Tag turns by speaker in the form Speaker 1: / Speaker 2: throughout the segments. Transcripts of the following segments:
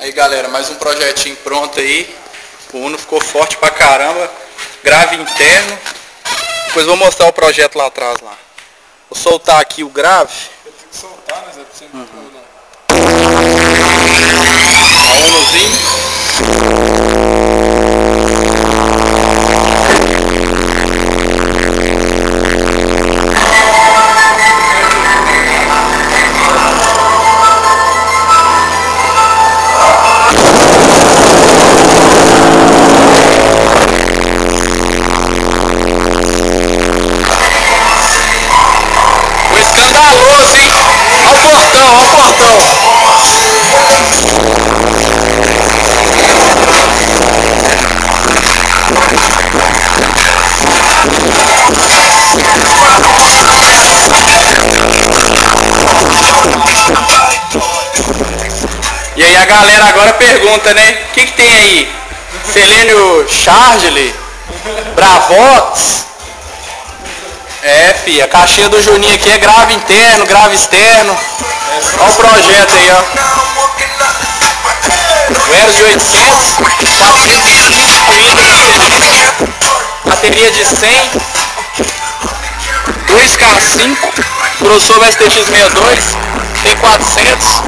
Speaker 1: Aí galera, mais um projetinho pronto aí. O Uno ficou forte pra caramba. Grave interno. Depois vou mostrar o projeto lá atrás lá. Vou soltar aqui o grave.
Speaker 2: Eu tenho que soltar, né, Zé? Pra você não uhum.
Speaker 1: A Unozinho. E aí a galera agora pergunta, né? O que, que tem aí? Selênio Chargely? Bravox? É, fi, a caixinha do Juninho aqui é grave interno, grave externo. Olha o projeto aí, ó. Eros de 800, 420 fluido, bateria de 100, 2K5, crossover STX62, T400.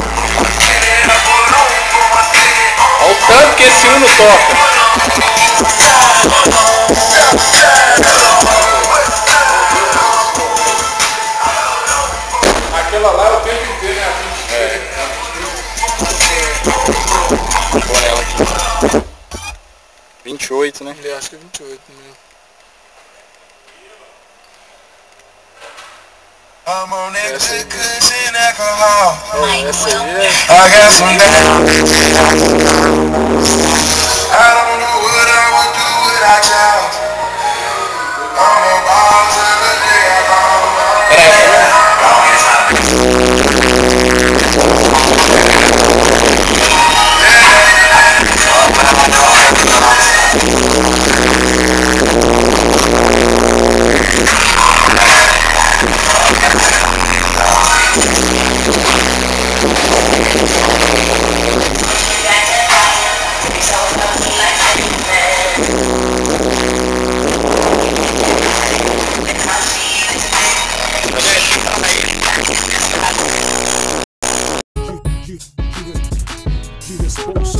Speaker 1: Olha o tanto que esse Uno toca. 28, né?
Speaker 2: Ele acho que é 28 mesmo.
Speaker 3: I'm on that good cushion alcohol.
Speaker 2: Oh, essa aí é.
Speaker 3: I got some
Speaker 4: Que responsa. Que responsa. Que responsa.